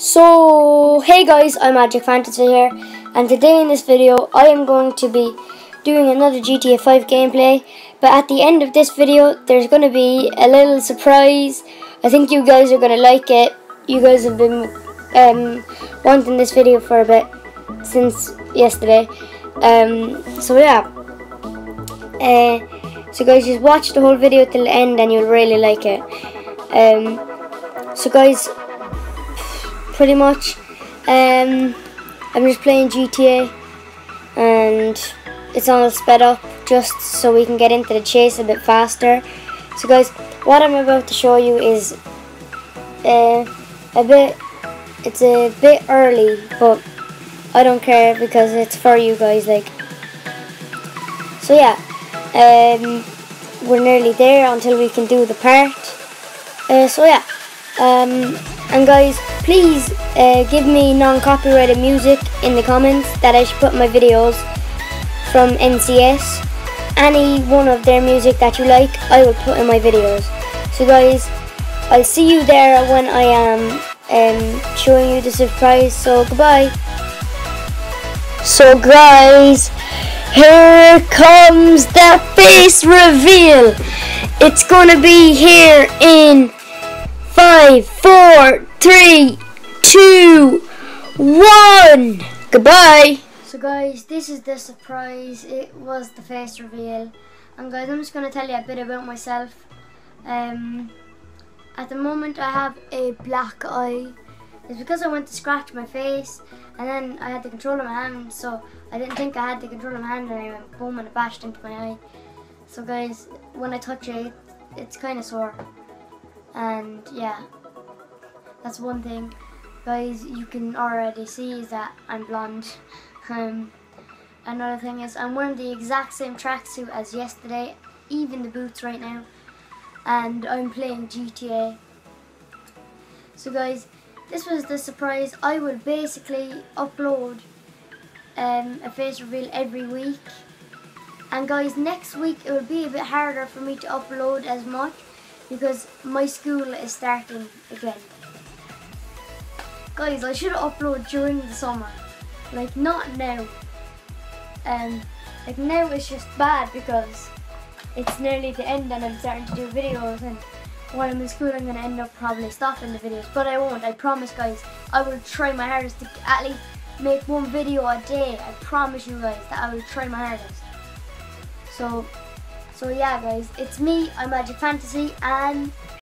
So, hey guys, I'm Magic Fantasy here, and today in this video, I am going to be doing another GTA 5 gameplay. But at the end of this video, there's going to be a little surprise. I think you guys are going to like it. You guys have been um, wanting this video for a bit since yesterday. Um, so yeah. Uh, so guys, just watch the whole video till the end, and you'll really like it. Um, so guys, pretty much. Um, I'm just playing GTA and it's all sped up just so we can get into the chase a bit faster. So guys, what I'm about to show you is uh, a bit, it's a bit early, but I don't care because it's for you guys. Like, so yeah, um, we're nearly there until we can do the part. Uh, so yeah, um, and guys, please uh, give me non-copyrighted music in the comments that I should put my videos from NCS. Any one of their music that you like, I will put in my videos. So guys, I'll see you there when I am um, showing you the surprise. So goodbye. So guys, here comes the face reveal. It's gonna be here in five, four, three, two, one. Goodbye. So guys, this is the surprise. It was the face reveal. And guys, I'm just going to tell you a bit about myself. Um, at the moment I have a black eye. It's because I went to scratch my face and then I had the control of my hand so I didn't think I had the control of my hand and I went boom and it bashed into my eye. So guys, when I touch it, it's kind of sore. And yeah, that's one thing. Guys you can already see that I'm blonde. Um, another thing is I'm wearing the exact same tracksuit as yesterday even the boots right now. And I'm playing GTA so guys this was the surprise. I will basically upload um, a face reveal every week. And guys next week it will be a bit harder for me to upload as much because my school is starting again Guys, I should upload during the summer. Like, not now. Um, like, now it's just bad because it's nearly the end and I'm starting to do videos and when I'm in school I'm going to end up probably stopping the videos. But I won't, I promise guys. I will try my hardest to at least make one video a day. I promise you guys that I will try my hardest. So, so yeah guys, it's me, I'm Magic Fantasy and